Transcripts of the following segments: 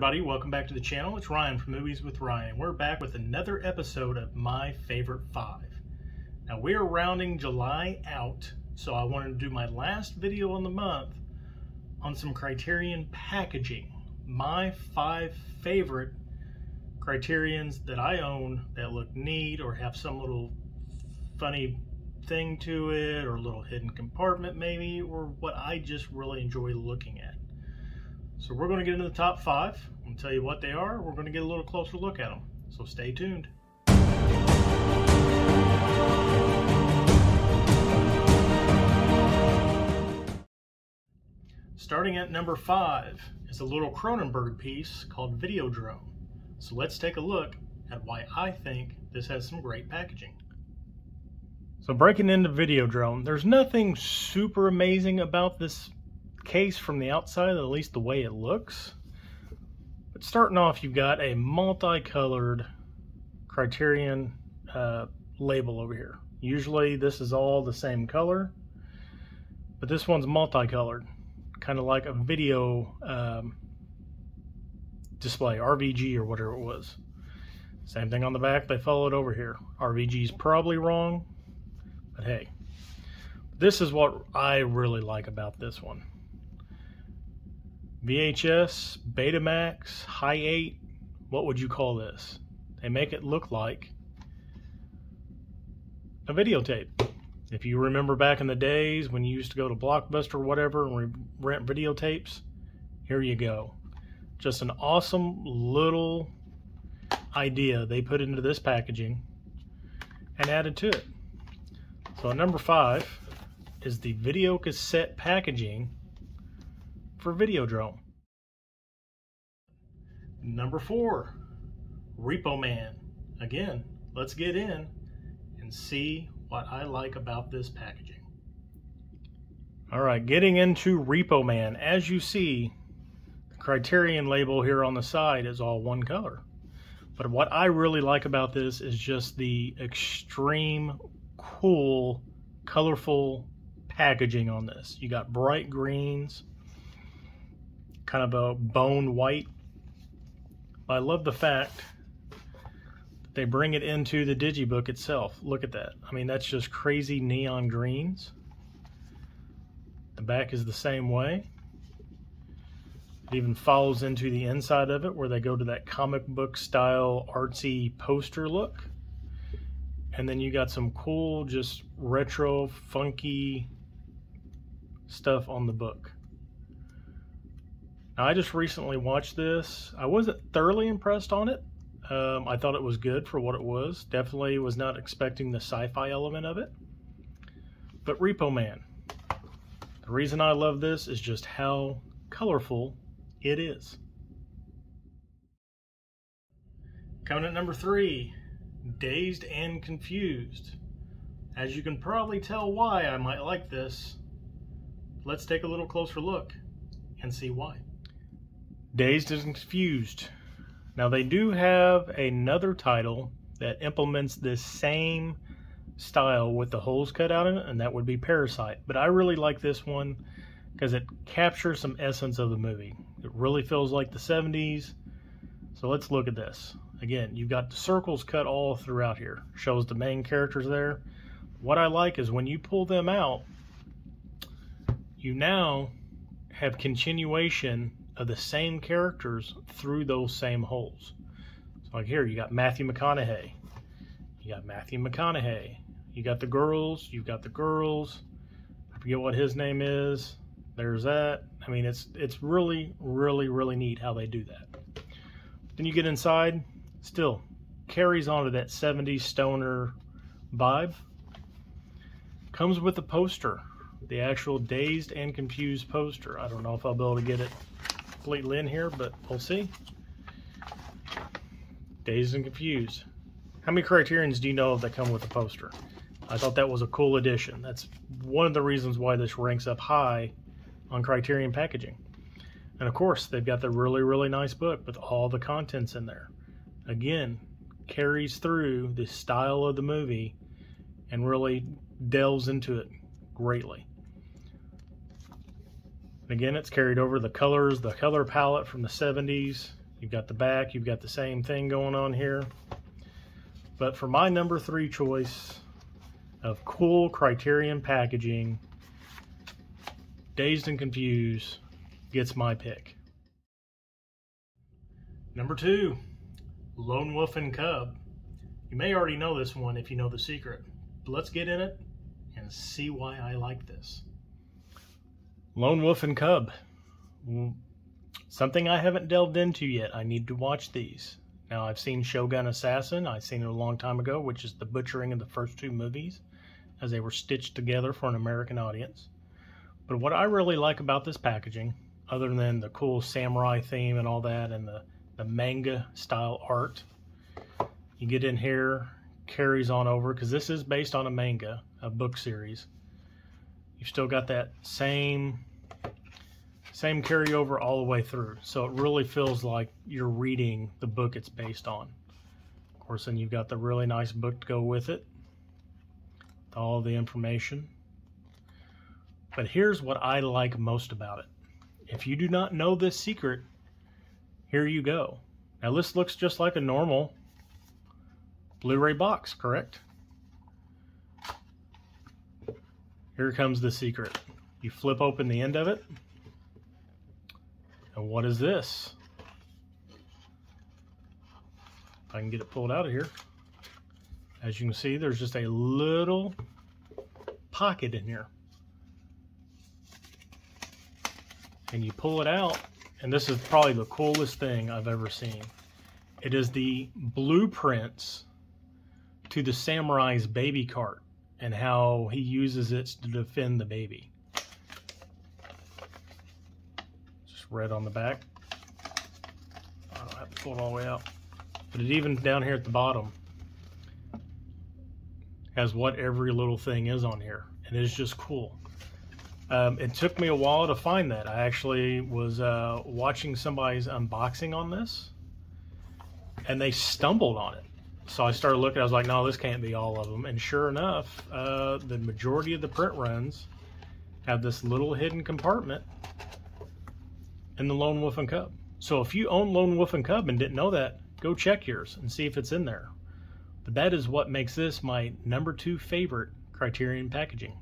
everybody, welcome back to the channel. It's Ryon from Movies with Ryon. We're back with another episode of My Favorite Five. Now we're rounding July out, so I wanted to do my last video on the month on some Criterion packaging. My five favorite Criterions that I own that look neat or have some little funny thing to it or a little hidden compartment maybe or what I just really enjoy looking at. So we're going to get into the top five. I'm going to tell you what they are. We're going to get a little closer look at them. So stay tuned. Starting at number five is a little Cronenberg piece called Videodrome. So let's take a look at why I think this has some great packaging. So breaking into Videodrome, there's nothing super amazing about this case from the outside, at least the way it looks. But starting off, you've got a multicolored Criterion uh, label over here. Usually this is all the same color, but this one's multicolored, kind of like a video um, display, RVG or whatever it was. Same thing on the back, they followed over here. RVG's probably wrong, but hey. This is what I really like about this one. VHS, Betamax, High 8, what would you call this? They make it look like a videotape. If you remember back in the days when you used to go to Blockbuster or whatever and rent videotapes, here you go. Just an awesome little idea they put into this packaging and added to it. So number five is the video cassette packaging for Videodrome. Number four, Repo Man. Again, let's get in and see what I like about this packaging. All right, getting into Repo Man. As you see, the Criterion label here on the side is all one color. But what I really like about this is just the extreme cool, colorful packaging on this. You got bright greens, kind of a bone white. I love the fact that they bring it into the digibook itself. Look at that. I mean, that's just crazy neon greens. The back is the same way. It even follows into the inside of it where they go to that comic book style artsy poster look. And then you got some cool, just retro, funky stuff on the book. Now, I just recently watched this. I wasn't thoroughly impressed on it. Um, I thought it was good for what it was. Definitely was not expecting the sci-fi element of it. But Repo Man. The reason I love this is just how colorful it is. Coming at number three, Dazed and Confused. As you can probably tell why I might like this, let's take a little closer look and see why. Dazed and Confused. Now they do have another title that implements this same style with the holes cut out in it, and that would be Parasite. But I really like this one because it captures some essence of the movie. It really feels like the 70s. So let's look at this. Again, you've got the circles cut all throughout here. Shows the main characters there. What I like is when you pull them out, you now have continuation of the same characters through those same holes. So like here, you got Matthew McConaughey. You got Matthew McConaughey. You got the girls. You've got the girls. I forget what his name is. There's that. I mean, it's it's really, really, really neat how they do that. Then you get inside, still carries on to that 70s stoner vibe. Comes with a poster, the actual Dazed and Confused poster. I don't know if I'll be able to get it completely in here, but we'll see. Dazed and Confused. How many Criterions do you know that come with a poster? I thought that was a cool addition. That's one of the reasons why this ranks up high on Criterion packaging. And of course, they've got the really, really nice book with all the contents in there. Again, carries through the style of the movie and really delves into it greatly. Again, it's carried over the colors, the color palette from the 70s. You've got the back, you've got the same thing going on here. But for my number three choice of cool Criterion packaging, Dazed and Confused gets my pick. Number two, Lone Wolf and Cub. You may already know this one if you know the secret, but let's get in it and see why I like this. Lone Wolf and Cub. Mm, something I haven't delved into yet. I need to watch these. Now, I've seen Shogun Assassin. I've seen it a long time ago, which is the butchering of the first two movies as they were stitched together for an American audience. But what I really like about this packaging, other than the cool samurai theme and all that and the, the manga style art, you get in here, carries on over, because this is based on a manga, a book series. You've still got that same same carryover all the way through. So it really feels like you're reading the book it's based on. Of course, then you've got the really nice book to go with it. All the information. But here's what I like most about it. If you do not know this secret, here you go. Now this looks just like a normal Blu-ray box, correct? Here comes the secret. You flip open the end of it. And what is this? If I can get it pulled out of here. As you can see, there's just a little pocket in here. And you pull it out, and this is probably the coolest thing I've ever seen. It is the blueprints to the samurai's baby cart and how he uses it to defend the baby. Just red on the back. I don't have to pull it all the way out. But it even down here at the bottom has what every little thing is on here. And it's just cool. Um, it took me a while to find that. I actually was uh, watching somebody's unboxing on this and they stumbled on it. So I started looking, I was like, no, this can't be all of them. And sure enough, uh, the majority of the print runs have this little hidden compartment in the Lone Wolf and Cub. So if you own Lone Wolf and Cub and didn't know that, go check yours and see if it's in there. But that is what makes this my number two favorite Criterion packaging.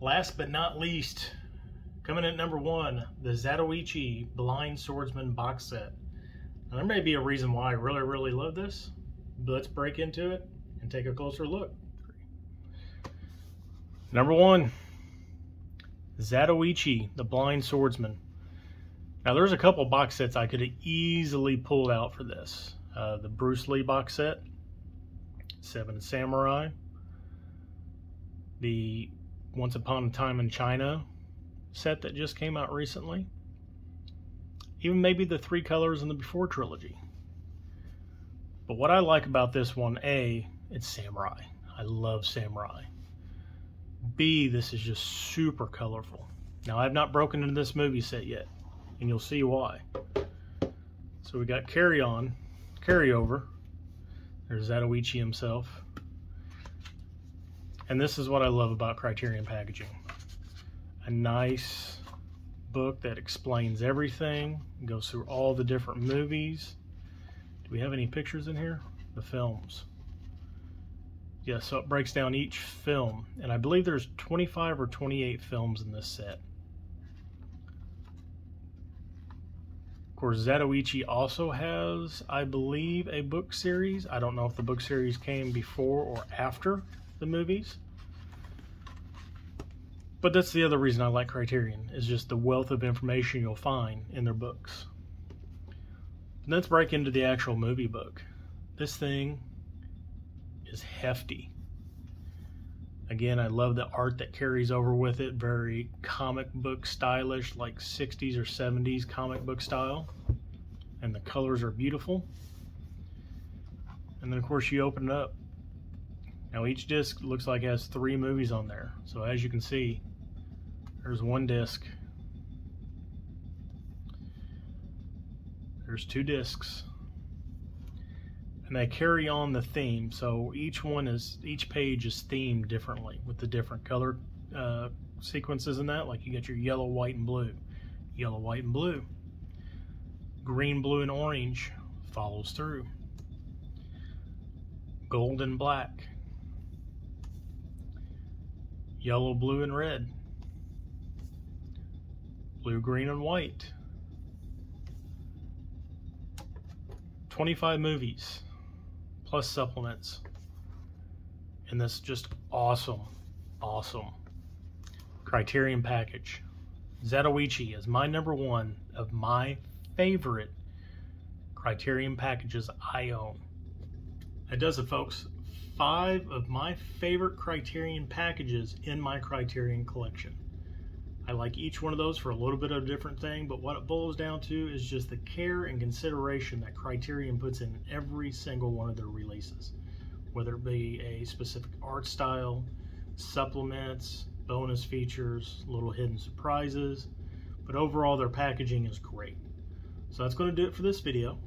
Last but not least, coming at number one, the Zatoichi Blind Swordsman box set. Now, there may be a reason why I really, really love this, but let's break into it and take a closer look. Number one, Zatoichi, the Blind Swordsman. Now there's a couple box sets I could easily pulled out for this. Uh, the Bruce Lee box set, Seven Samurai, the Once Upon a Time in China set that just came out recently, even maybe the Three Colors in the Before trilogy. But what I like about this one, A, it's samurai. I love samurai. B, this is just super colorful. Now, I've not broken into this movie set yet, and you'll see why. So we got Carry On, Carryover. There's Zatoichi himself. And this is what I love about Criterion Packaging. A nice book that explains everything, goes through all the different movies. Do we have any pictures in here? The films. Yeah, so it breaks down each film, and I believe there's 25 or 28 films in this set. Of course, Zatoichi also has, I believe, a book series. I don't know if the book series came before or after the movies. But that's the other reason I like Criterion, is just the wealth of information you'll find in their books. Let's break into the actual movie book. This thing is hefty. Again, I love the art that carries over with it. Very comic book stylish, like 60s or 70s comic book style. And the colors are beautiful. And then, of course, you open it up. Now, each disc looks like it has three movies on there. So, as you can see, there's one disc. There's two discs and they carry on the theme. So each one is each page is themed differently with the different color uh, sequences in that. Like you get your yellow, white, and blue, yellow, white, and blue. Green, blue, and orange follows through. Gold and black. Yellow, blue, and red. Blue, green, and white. 25 movies plus supplements in this just awesome, awesome Criterion package. Zatoichi is my number one of my favorite Criterion packages I own. That does it, folks. Five of my favorite Criterion packages in my Criterion collection. I like each one of those for a little bit of a different thing, but what it boils down to is just the care and consideration that Criterion puts in every single one of their releases. Whether it be a specific art style, supplements, bonus features, little hidden surprises, but overall their packaging is great. So that's going to do it for this video.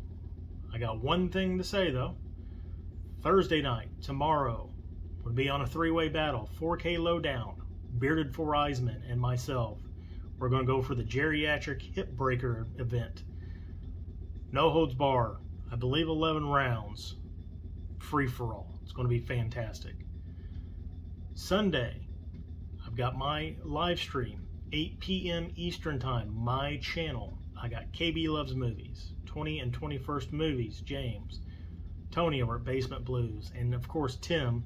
I got one thing to say though. Thursday night, tomorrow, would be on a three-way battle, 4K Lowdown, Bearded Four Eyesman, and myself. We're going to go for the Geriatric Hip Breaker event. No holds bar. I believe 11 rounds. Free for all. It's going to be fantastic. Sunday, I've got my live stream, 8 p.m. Eastern Time, my channel. I got KB Loves Movies, 20 and 21st Movies, James, Tony over at Basement Blues, and of course Tim,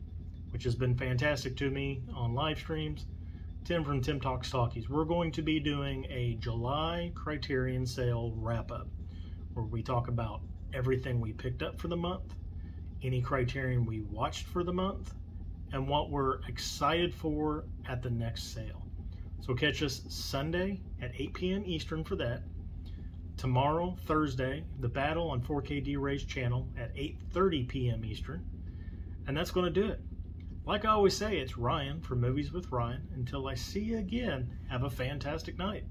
which has been fantastic to me on live streams. Tim from Tim Talks Talkies. We're going to be doing a July Criterion sale wrap up where we talk about everything we picked up for the month, any Criterion we watched for the month, and what we're excited for at the next sale. So catch us Sunday at 8 p.m. Eastern for that. Tomorrow, Thursday, the battle on 4KD Ray's channel at 8.30 p.m. Eastern. And that's going to do it. Like I always say, it's Ryon for Movies with Ryon. Until I see you again, have a fantastic night.